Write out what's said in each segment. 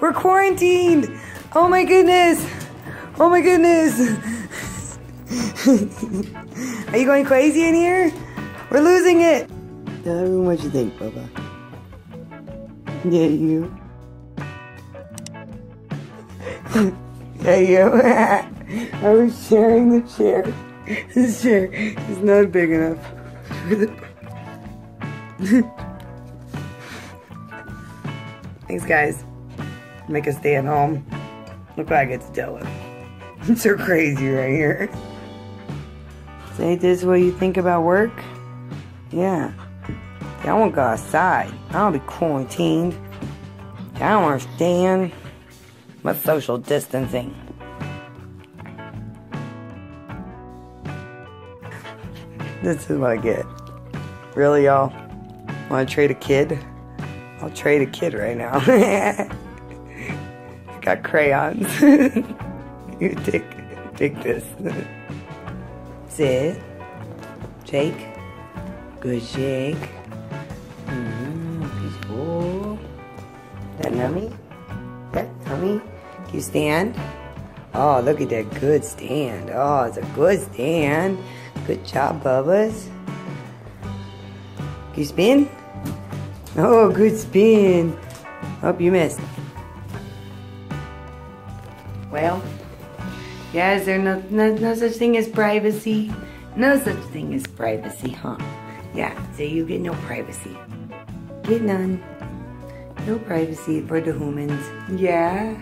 We're quarantined. Oh my goodness. Oh my goodness. Are you going crazy in here? We're losing it. Tell everyone what you think, Bubba. Yeah, you. yeah, you. I was sharing the chair. This chair is not big enough for the. Thanks, guys. Make us stay at home. Look what I get to with. It's so crazy right here. Say this what you think about work? Yeah. I won't go outside. I'll be quarantined. I don't understand. my social distancing? This is what I get. Really, y'all? Want to trade a kid? I'll trade a kid right now. Got crayons. you take, take this. Sit. Jake. Good shake. Mm. That nummy? That nummy? Can you stand? Oh, look at that good stand. Oh, it's a good stand. Good job, Bubba's. Can you spin? Oh, good spin. Hope you missed. Well, yeah, is there no, no, no such thing as privacy? No such thing as privacy, huh? Yeah, so you get no privacy. Get none. No privacy for the humans. Yeah.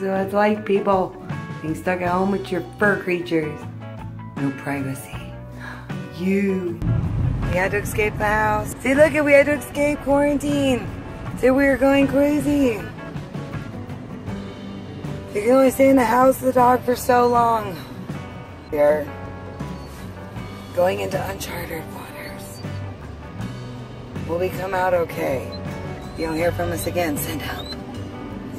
So it's like people being stuck at home with your fur creatures. No privacy. You. We had to escape the house. See, look at we had to escape quarantine. See, we were going crazy. You can only stay in the house with the dog for so long. We are going into uncharted waters. Will we come out okay? If you don't hear from us again, send help.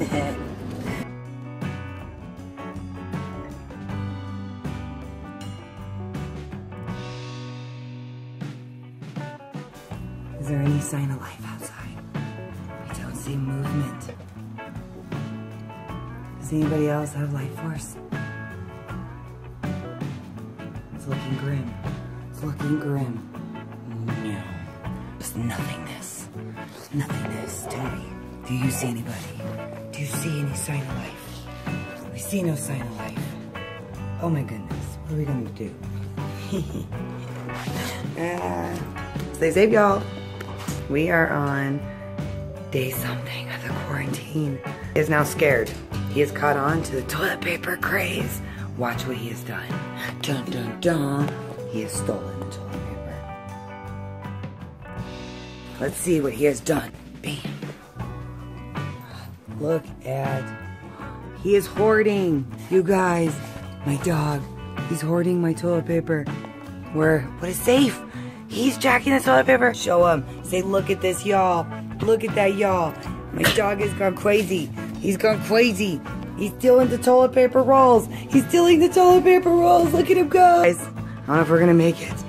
Is there any sign of life outside? I don't see movement. Anybody else have life force? It's looking grim. It's looking grim. No. Just nothingness. Nothingness. Tell me, do you see anybody? Do you see any sign of life? We see no sign of life. Oh my goodness. What are we gonna do? Ah. Stay safe, y'all. We are on day something of the quarantine. Is now scared. He has caught on to the toilet paper craze. Watch what he has done. Dun dun dun. He has stolen the toilet paper. Let's see what he has done. Bam. Look at. He is hoarding. You guys, my dog. He's hoarding my toilet paper. Where? What is safe? He's jacking the toilet paper. Show him. Say, look at this, y'all. Look at that, y'all. My dog has gone crazy. He's gone crazy. He's stealing the toilet paper rolls. He's stealing the toilet paper rolls. Look at him go. Guys, I don't know if we're gonna make it.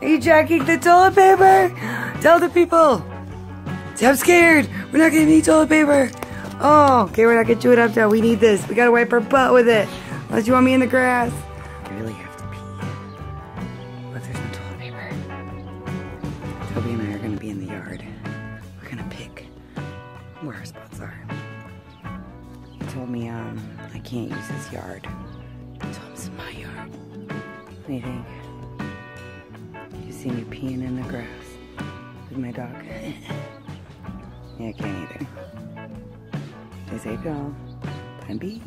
Are you jacking the toilet paper? Tell the people. Say, I'm scared. We're not gonna need toilet paper. Oh, okay, we're not gonna chew it up now. We need this. We gotta wipe our butt with it. Unless you want me in the grass. I really have to pee. But there's no toilet paper. Toby and I are gonna be in the yard. Where our spots are. He told me um I can't use his yard. Him it's my yard. What do you think? You see me peeing in the grass with my dog? yeah, I can't either. Stay safe, y'all. Plan B.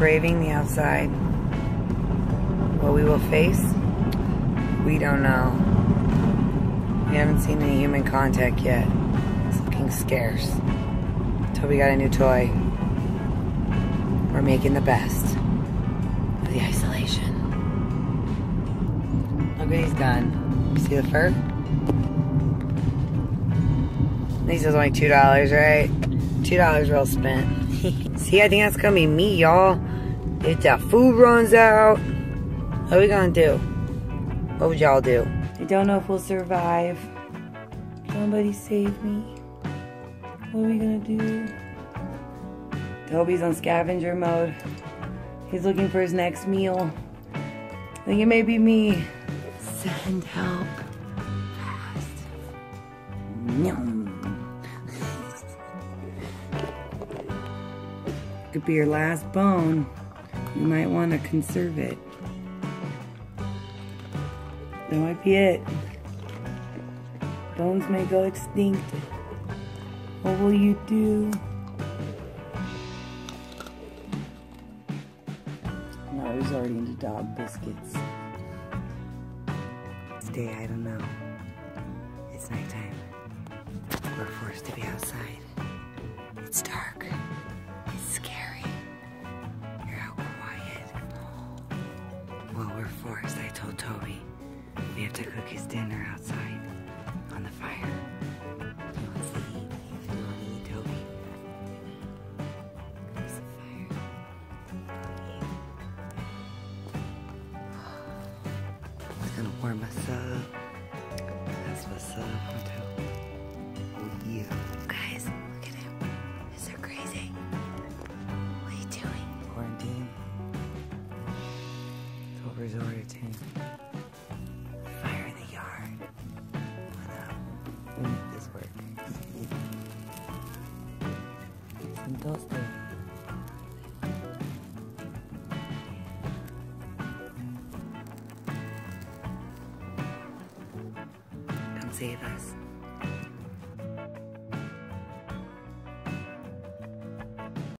braving the outside. What we will face, we don't know. We haven't seen any human contact yet. It's looking scarce. Toby got a new toy. We're making the best of the isolation. Look what he's done. See the fur? These is only two dollars, right? Two dollars well spent. See, I think that's gonna be me, y'all. If the food runs out, what are we gonna do? What would y'all do? I don't know if we'll survive. Somebody save me. What are we gonna do? Toby's on scavenger mode. He's looking for his next meal. I think it may be me. Send help. Fast. Yum. Could be your last bone. You might want to conserve it. That might be it. Bones may go extinct. What will you do? No, I was already into dog biscuits. Today, I don't know. It's nighttime. We're forced to be outside. It's dark. Told Toby we have to cook his dinner outside on the fire. He wants to eat. He to eat Toby. There's the fire. Gonna warm us up. That's what's up. Hotel. Oh yeah. Guys, Tober's order. Fire in the yard. What up? This work. Some toaster. Come save us.